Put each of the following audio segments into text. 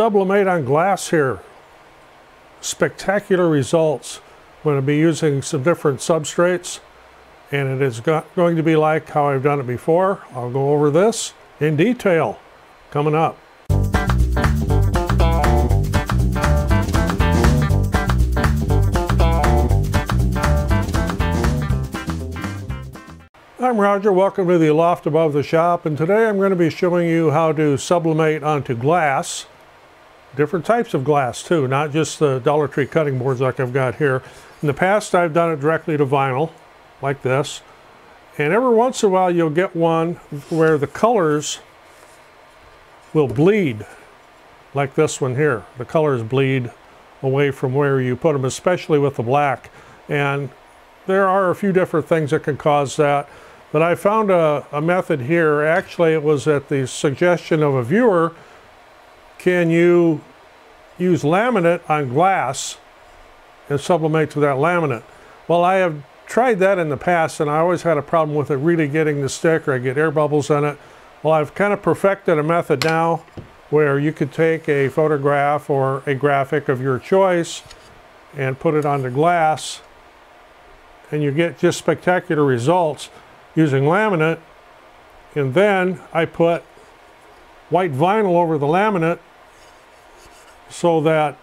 sublimate on glass here. Spectacular results. I'm going to be using some different substrates and it is going to be like how I've done it before. I'll go over this in detail coming up. I'm Roger, welcome to the Loft Above the Shop, and today I'm going to be showing you how to sublimate onto glass, different types of glass too, not just the Dollar Tree cutting boards like I've got here. In the past I've done it directly to vinyl, like this, and every once in a while you'll get one where the colors will bleed, like this one here. The colors bleed away from where you put them, especially with the black. And there are a few different things that can cause that. But I found a, a method here. Actually, it was at the suggestion of a viewer. Can you use laminate on glass and sublimate to that laminate? Well, I have tried that in the past and I always had a problem with it really getting the stick or I get air bubbles in it. Well, I've kind of perfected a method now where you could take a photograph or a graphic of your choice and put it on the glass and you get just spectacular results using laminate. And then I put white vinyl over the laminate so that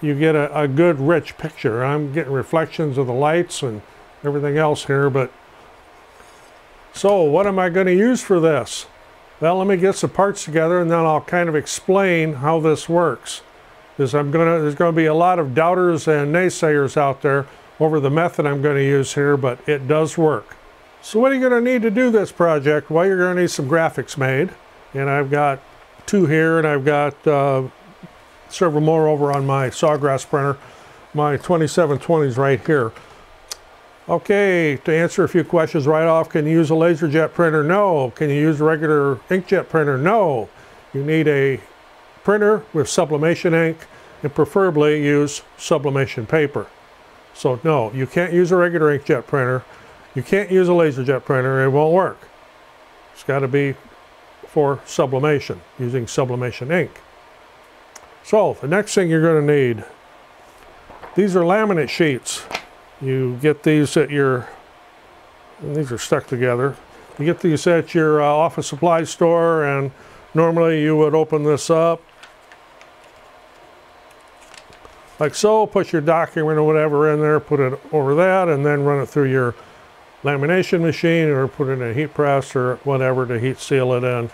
you get a, a good rich picture. I'm getting reflections of the lights and everything else here, but so what am I going to use for this? Well, let me get some parts together and then I'll kind of explain how this works. Because I'm gonna, there's going to be a lot of doubters and naysayers out there over the method I'm going to use here, but it does work. So what are you going to need to do this project? Well, you're going to need some graphics made. And I've got two here, and I've got uh, several more over on my Sawgrass printer. My 2720s right here. Okay, to answer a few questions right off, can you use a laser jet printer? No. Can you use a regular inkjet printer? No. You need a printer with sublimation ink and preferably use sublimation paper. So no, you can't use a regular inkjet printer. You can't use a laser jet printer, it won't work. It's got to be for sublimation, using sublimation ink. So the next thing you're going to need, these are laminate sheets. You get these at your, these are stuck together. You get these at your uh, office supply store and normally you would open this up like so, put your document or whatever in there, put it over that and then run it through your lamination machine or put it in a heat press or whatever to heat seal it in.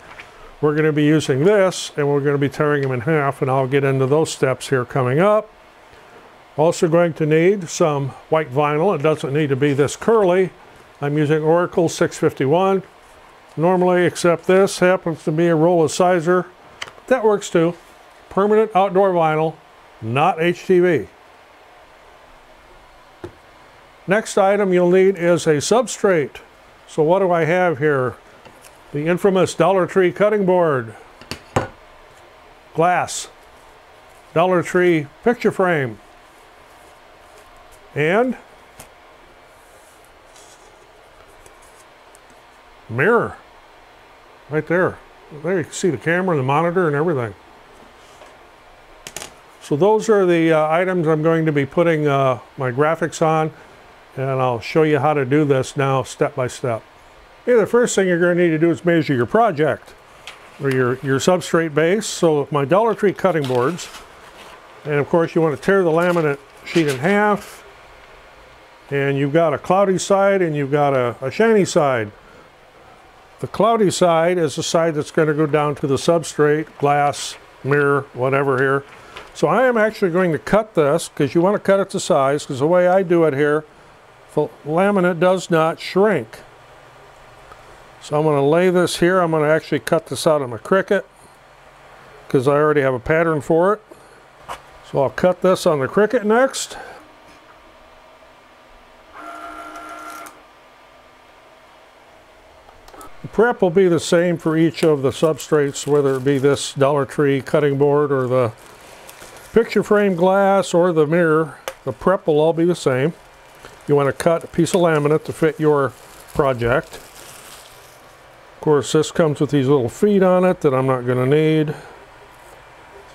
We're going to be using this and we're going to be tearing them in half and I'll get into those steps here coming up. Also going to need some white vinyl. It doesn't need to be this curly. I'm using Oracle 651 normally, except this happens to be a roll of Siser. That works too. Permanent outdoor vinyl, not HTV. Next item you'll need is a substrate. So what do I have here? The infamous Dollar Tree cutting board. Glass. Dollar Tree picture frame and mirror right there. There you can see the camera and the monitor and everything. So those are the uh, items I'm going to be putting uh, my graphics on and I'll show you how to do this now step by step. The first thing you're going to need to do is measure your project or your, your substrate base. So my Dollar Tree cutting boards and of course you want to tear the laminate sheet in half and you've got a cloudy side and you've got a, a shiny side. The cloudy side is the side that's going to go down to the substrate, glass, mirror, whatever here. So I am actually going to cut this because you want to cut it to size because the way I do it here, the laminate does not shrink. So I'm going to lay this here. I'm going to actually cut this out of my Cricut because I already have a pattern for it. So I'll cut this on the Cricut next. The prep will be the same for each of the substrates, whether it be this Dollar Tree cutting board or the picture frame glass or the mirror. The prep will all be the same. You want to cut a piece of laminate to fit your project. Of course, this comes with these little feet on it that I'm not going to need.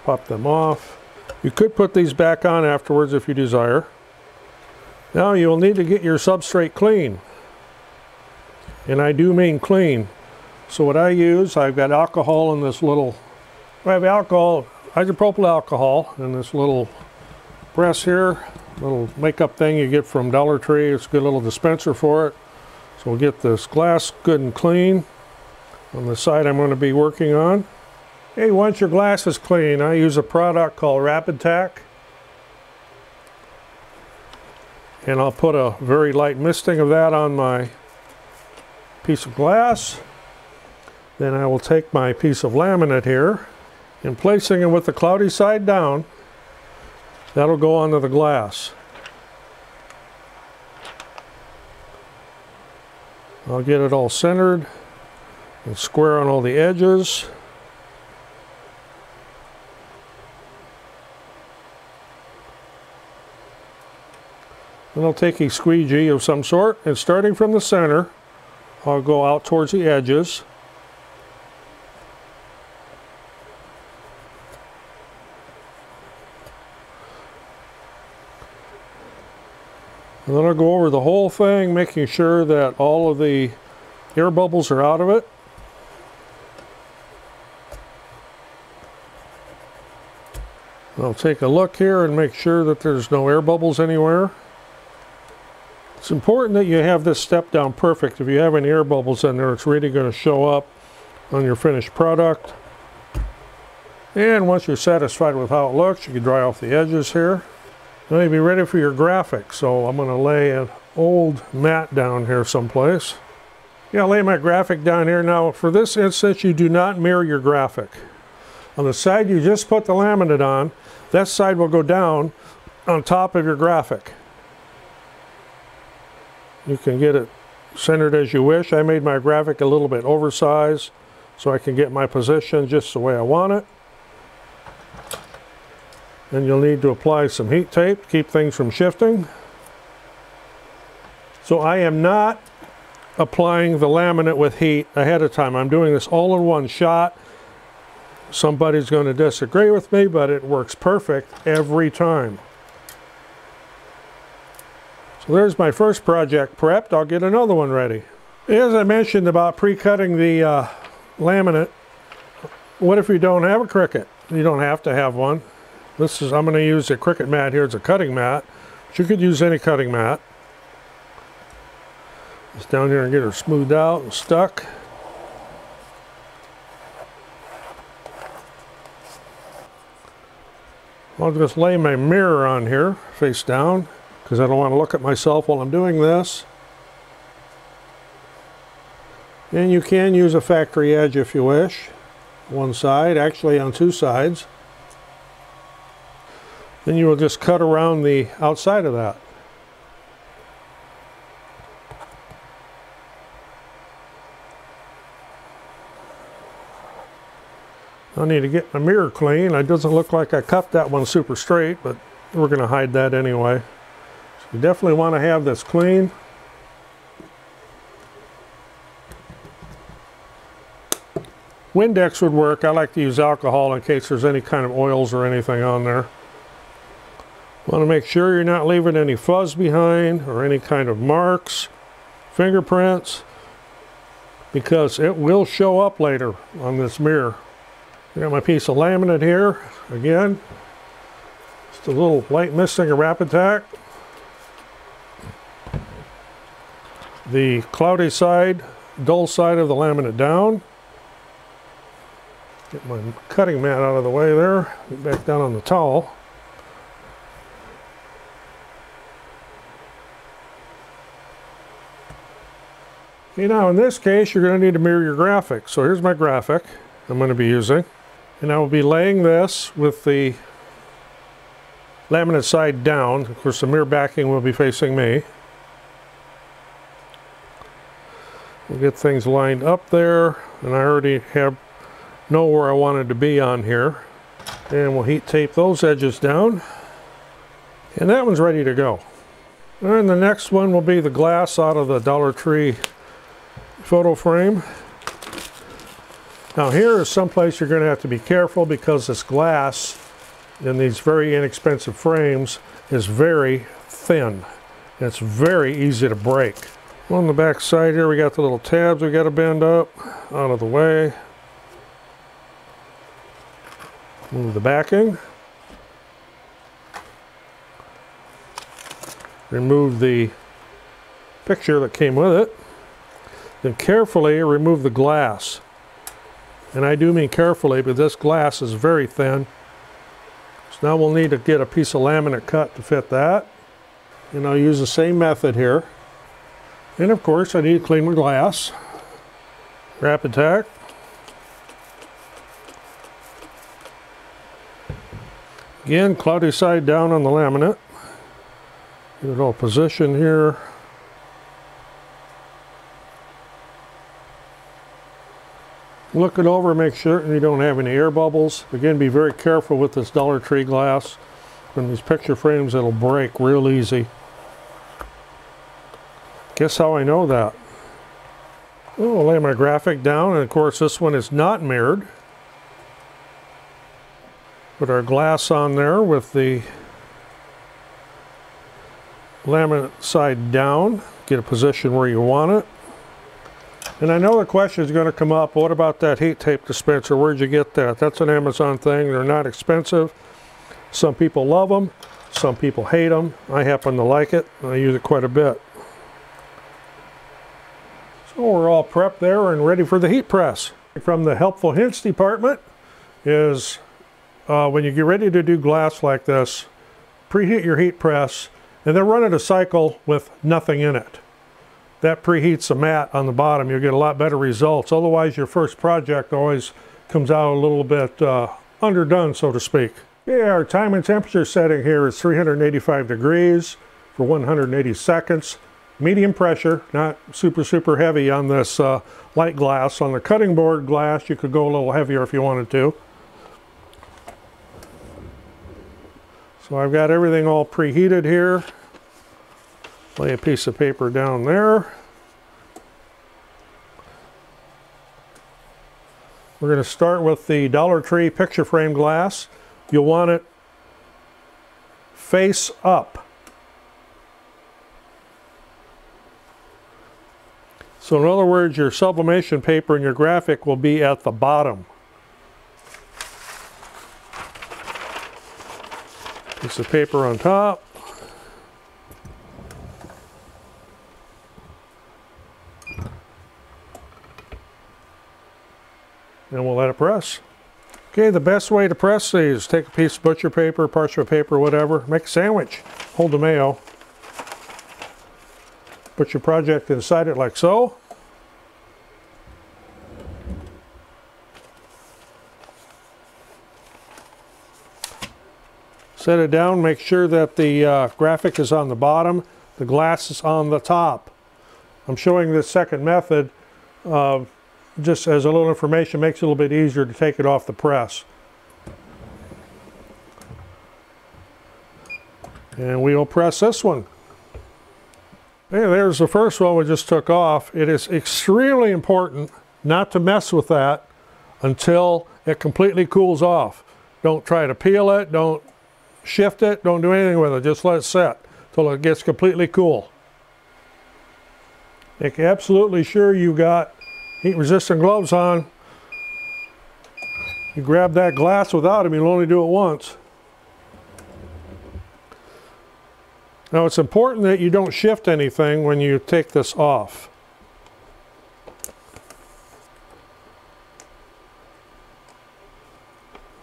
Pop them off. You could put these back on afterwards if you desire. Now you'll need to get your substrate clean. And I do mean clean. So what I use, I've got alcohol in this little, I have alcohol, isopropyl alcohol in this little press here, little makeup thing you get from Dollar Tree. It's a good little dispenser for it. So we'll get this glass good and clean on the side I'm going to be working on. Hey, once your glass is clean, I use a product called Rapid Tac. And I'll put a very light misting of that on my piece of glass. Then I will take my piece of laminate here and placing it with the cloudy side down, that'll go onto the glass. I'll get it all centered and square on all the edges. Then I'll take a squeegee of some sort and starting from the center, I'll go out towards the edges. And then I'll go over the whole thing, making sure that all of the air bubbles are out of it. I'll take a look here and make sure that there's no air bubbles anywhere. It's important that you have this step down perfect. If you have any air bubbles in there, it's really going to show up on your finished product. And once you're satisfied with how it looks, you can dry off the edges here. Now you'll be ready for your graphic. So I'm going to lay an old mat down here someplace. Yeah, I'll lay my graphic down here. Now for this instance, you do not mirror your graphic. On the side you just put the laminate on, that side will go down on top of your graphic. You can get it centered as you wish. I made my graphic a little bit oversized so I can get my position just the way I want it. And you'll need to apply some heat tape to keep things from shifting. So I am not applying the laminate with heat ahead of time. I'm doing this all in one shot. Somebody's going to disagree with me, but it works perfect every time. So there's my first project prepped. I'll get another one ready. As I mentioned about pre-cutting the uh, laminate, what if you don't have a Cricut? You don't have to have one. This is, I'm going to use a Cricut mat here. It's a cutting mat. But you could use any cutting mat. Just down here and get her smoothed out and stuck. I'll just lay my mirror on here, face down, because I don't want to look at myself while I'm doing this. And you can use a factory edge if you wish. One side, actually on two sides. Then you will just cut around the outside of that. I need to get my mirror clean. It doesn't look like I cut that one super straight, but we're going to hide that anyway. So you definitely want to have this clean. Windex would work. I like to use alcohol in case there's any kind of oils or anything on there. Want to make sure you're not leaving any fuzz behind or any kind of marks, fingerprints, because it will show up later on this mirror. I got my piece of laminate here, again. Just a little light misting of Rapid Tac. The cloudy side, dull side of the laminate down. Get my cutting mat out of the way there. Get back down on the towel. Okay, now in this case, you're going to need to mirror your graphic. So here's my graphic I'm going to be using. And I will be laying this with the laminate side down. Of course, the mirror backing will be facing me. We'll get things lined up there. And I already have know where I wanted to be on here. And we'll heat tape those edges down. And that one's ready to go. And the next one will be the glass out of the Dollar Tree photo frame. Now here is someplace you're going to have to be careful because this glass in these very inexpensive frames is very thin. It's very easy to break. On the back side here we got the little tabs we got to bend up out of the way. Move the backing. Remove the picture that came with it. Then carefully remove the glass. And I do mean carefully, but this glass is very thin. So now we'll need to get a piece of laminate cut to fit that. And I'll use the same method here. And of course I need to clean my glass. Rapid Tac. Again, cloudy side down on the laminate. Get it all positioned here. Look it over, make sure you don't have any air bubbles. Again, be very careful with this Dollar Tree glass. When these picture frames, it'll break real easy. Guess how I know that? Oh, I'll lay my graphic down, and of course this one is not mirrored. Put our glass on there with the laminate side down. Get a position where you want it. And I know the question is going to come up, what about that heat tape dispenser? Where'd you get that? That's an Amazon thing. They're not expensive. Some people love them. Some people hate them. I happen to like it. I use it quite a bit. So we're all prepped there and ready for the heat press. From the helpful hints department is uh, when you get ready to do glass like this, preheat your heat press and then run it a cycle with nothing in it that preheats the mat on the bottom, you'll get a lot better results. Otherwise, your first project always comes out a little bit uh, underdone, so to speak. Yeah, our time and temperature setting here is 385 degrees for 180 seconds. Medium pressure, not super, super heavy on this uh, light glass. On the cutting board glass, you could go a little heavier if you wanted to. So I've got everything all preheated here. Lay a piece of paper down there. We're going to start with the Dollar Tree picture frame glass. You'll want it face up. So in other words, your sublimation paper and your graphic will be at the bottom. Piece of paper on top. And we'll let it press. Okay, the best way to press these, take a piece of butcher paper, parchment paper, whatever, make a sandwich, hold the mayo, put your project inside it like so. Set it down, make sure that the uh, graphic is on the bottom, the glass is on the top. I'm showing this second method uh, just as a little information, makes it a little bit easier to take it off the press. And we'll press this one. Hey, there's the first one we just took off. It is extremely important not to mess with that until it completely cools off. Don't try to peel it, don't shift it, don't do anything with it. Just let it set until it gets completely cool. Make absolutely sure you got heat resistant gloves on. You grab that glass without them, you'll only do it once. Now it's important that you don't shift anything when you take this off.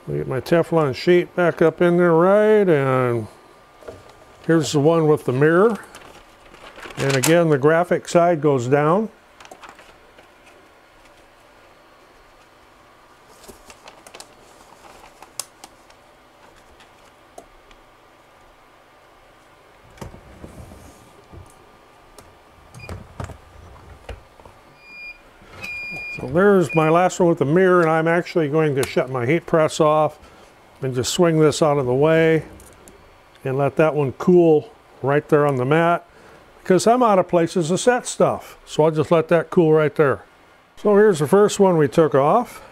Get my Teflon sheet back up in there right and here's the one with the mirror. And again the graphic side goes down. So there's my last one with the mirror and I'm actually going to shut my heat press off and just swing this out of the way and let that one cool right there on the mat because I'm out of places to set stuff. So I'll just let that cool right there. So here's the first one we took off.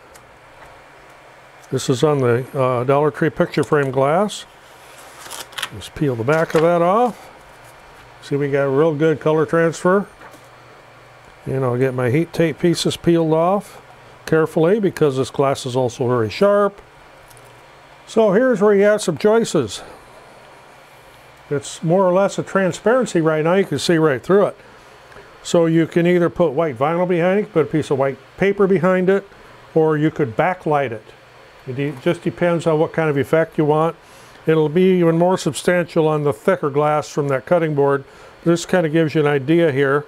This is on the uh, Dollar Tree picture frame glass. Just peel the back of that off. See we got real good color transfer. And I'll get my heat tape pieces peeled off carefully because this glass is also very sharp. So here's where you have some choices. It's more or less a transparency right now. You can see right through it. So you can either put white vinyl behind it, put a piece of white paper behind it, or you could backlight it. It just depends on what kind of effect you want. It'll be even more substantial on the thicker glass from that cutting board. This kind of gives you an idea here.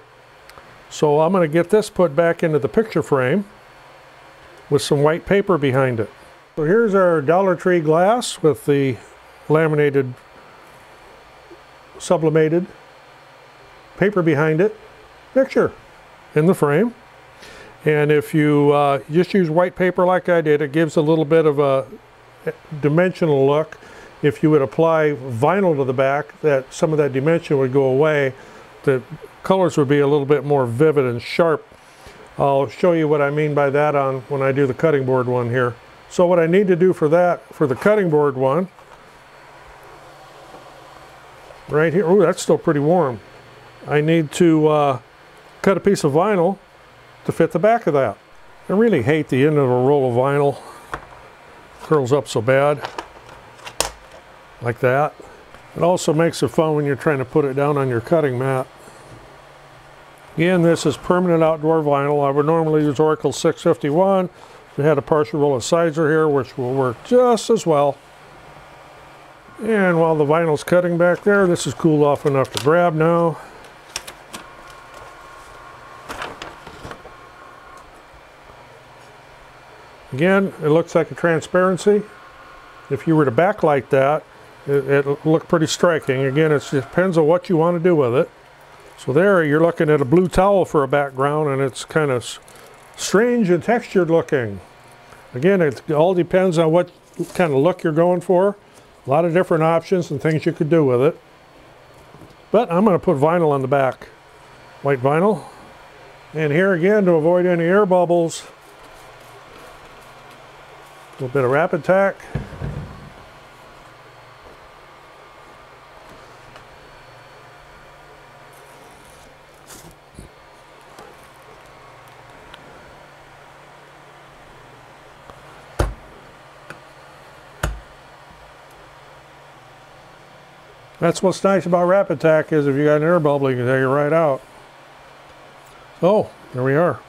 So I'm going to get this put back into the picture frame with some white paper behind it. So here's our Dollar Tree glass with the laminated, sublimated paper behind it, picture in the frame. And if you uh, just use white paper like I did, it gives a little bit of a dimensional look. If you would apply vinyl to the back, that some of that dimension would go away. The colors would be a little bit more vivid and sharp. I'll show you what I mean by that on when I do the cutting board one here. So what I need to do for that, for the cutting board one, right here, oh that's still pretty warm. I need to uh, cut a piece of vinyl to fit the back of that. I really hate the end of a roll of vinyl. Curls up so bad. Like that. It also makes it fun when you're trying to put it down on your cutting mat. Again, this is permanent outdoor vinyl. I would normally use Oracle 651. We had a partial roll of Siser here, which will work just as well. And while the vinyl's cutting back there, this is cooled off enough to grab now. Again, it looks like a transparency. If you were to backlight that, it, it'll look pretty striking. Again, it depends on what you want to do with it. So there you're looking at a blue towel for a background and it's kind of strange and textured looking. Again, it all depends on what kind of look you're going for. A lot of different options and things you could do with it. But I'm going to put vinyl on the back. White vinyl. And here again, to avoid any air bubbles, a little bit of Rapid Tac. That's what's nice about Rapid Tac is if you got an air bubble, you can take it right out. Oh, there we are.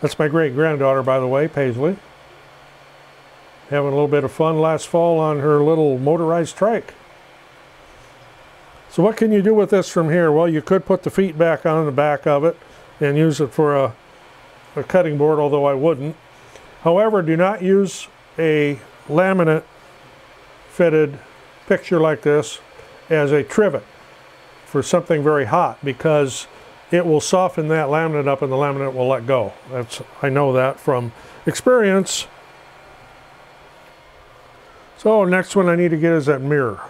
That's my great granddaughter, by the way, Paisley. Having a little bit of fun last fall on her little motorized trike. So what can you do with this from here? Well, you could put the feet back on the back of it and use it for a, a cutting board, although I wouldn't. However, do not use a laminate fitted picture like this as a trivet for something very hot because it will soften that laminate up and the laminate will let go. That's I know that from experience. So next one I need to get is that mirror.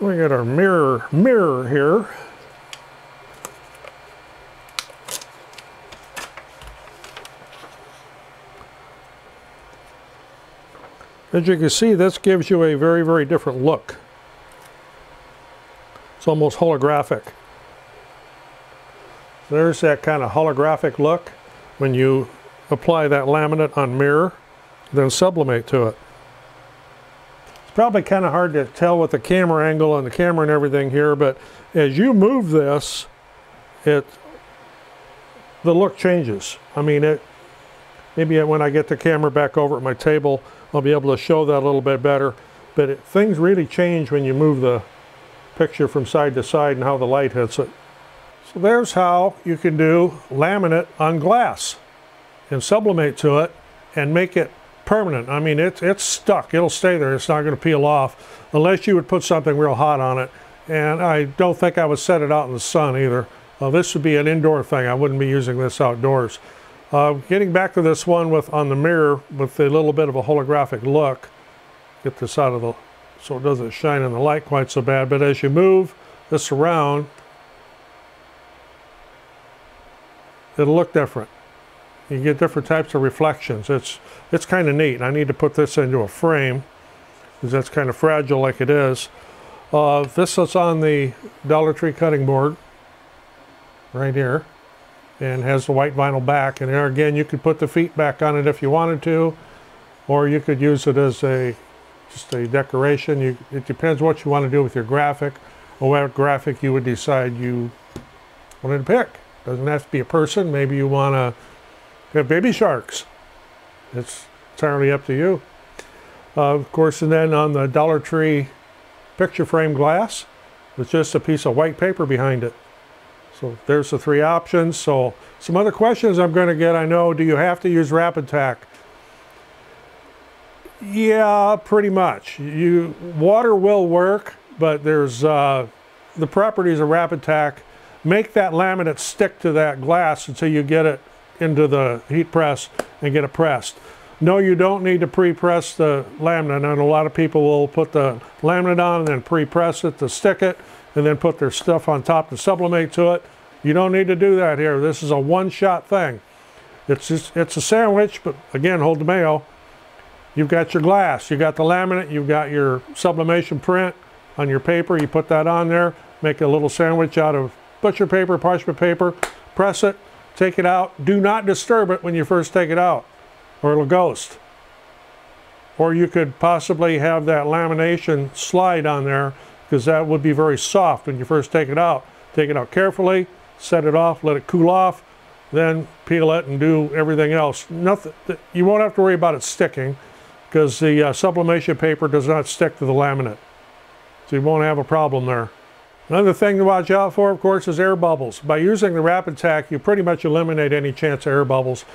We got our mirror mirror here. As you can see, this gives you a very, very different look. It's almost holographic. There's that kind of holographic look when you apply that laminate on mirror, then sublimate to it. It's probably kind of hard to tell with the camera angle and the camera and everything here, but as you move this, it the look changes. I mean, it maybe when I get the camera back over at my table, I'll be able to show that a little bit better. But it, things really change when you move the picture from side to side and how the light hits it. So there's how you can do laminate on glass and sublimate to it and make it permanent. I mean, it, it's stuck. It'll stay there. It's not going to peel off unless you would put something real hot on it. And I don't think I would set it out in the sun either. Uh, this would be an indoor thing. I wouldn't be using this outdoors. Uh, getting back to this one with on the mirror with a little bit of a holographic look. Get this out of the, so it doesn't shine in the light quite so bad. But as you move this around, it'll look different. You get different types of reflections. It's, it's kind of neat. I need to put this into a frame because that's kind of fragile like it is. Uh, this is on the Dollar Tree cutting board right here and has the white vinyl back and there again you could put the feet back on it if you wanted to or you could use it as a just a decoration. You it depends what you want to do with your graphic or what graphic you would decide you wanted to pick. Doesn't have to be a person maybe you want to have baby sharks. It's entirely up to you. Uh, of course and then on the Dollar Tree picture frame glass it's just a piece of white paper behind it. So there's the three options. So some other questions I'm going to get, I know, do you have to use Rapid Tac? Yeah, pretty much. You Water will work, but there's uh, the properties of Rapid Tac make that laminate stick to that glass until you get it into the heat press and get it pressed. No, you don't need to pre-press the laminate, and a lot of people will put the laminate on and then pre-press it to stick it and then put their stuff on top to sublimate to it. You don't need to do that here. This is a one-shot thing. It's just, it's a sandwich, but again, hold the mayo. You've got your glass, you've got the laminate, you've got your sublimation print on your paper. You put that on there, make a little sandwich out of butcher paper, parchment paper, press it, take it out. Do not disturb it when you first take it out, or it'll ghost. Or you could possibly have that lamination slide on there because that would be very soft when you first take it out. Take it out carefully, set it off, let it cool off, then peel it and do everything else. Nothing, you won't have to worry about it sticking because the uh, sublimation paper does not stick to the laminate. So you won't have a problem there. Another thing to watch out for, of course, is air bubbles. By using the Rapid Tac, you pretty much eliminate any chance of air bubbles.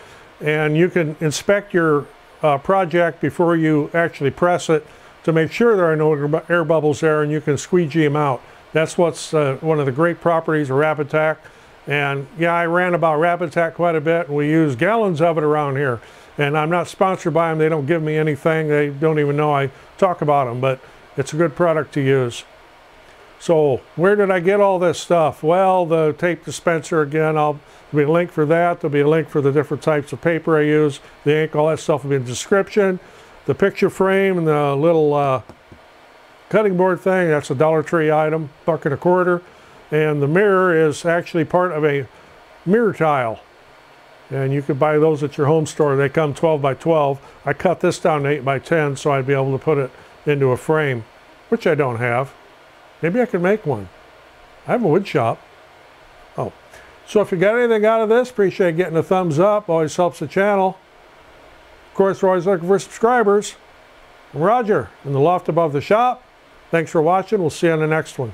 And you can inspect your uh, project before you actually press it to make sure there are no air bubbles there and you can squeegee them out. That's what's uh, one of the great properties of Rapid Tac. And yeah, I ran about Rapid Tac quite a bit. And we use gallons of it around here. And I'm not sponsored by them. They don't give me anything. They don't even know I talk about them, but it's a good product to use. So where did I get all this stuff? Well, the tape dispenser again, I'll there'll be a link for that. There'll be a link for the different types of paper I use, the ink, all that stuff will be in the description the picture frame and the little uh, cutting board thing, that's a Dollar Tree item, buck and a quarter. And the mirror is actually part of a mirror tile. And you could buy those at your home store. They come 12 by 12. I cut this down to 8 by 10 so I'd be able to put it into a frame, which I don't have. Maybe I could make one. I have a wood shop. Oh, so if you got anything out of this, appreciate getting a thumbs up. Always helps the channel Of course, we're always looking for subscribers. I'm Roger in the loft above the shop. Thanks for watching. We'll see you on the next one.